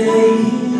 day.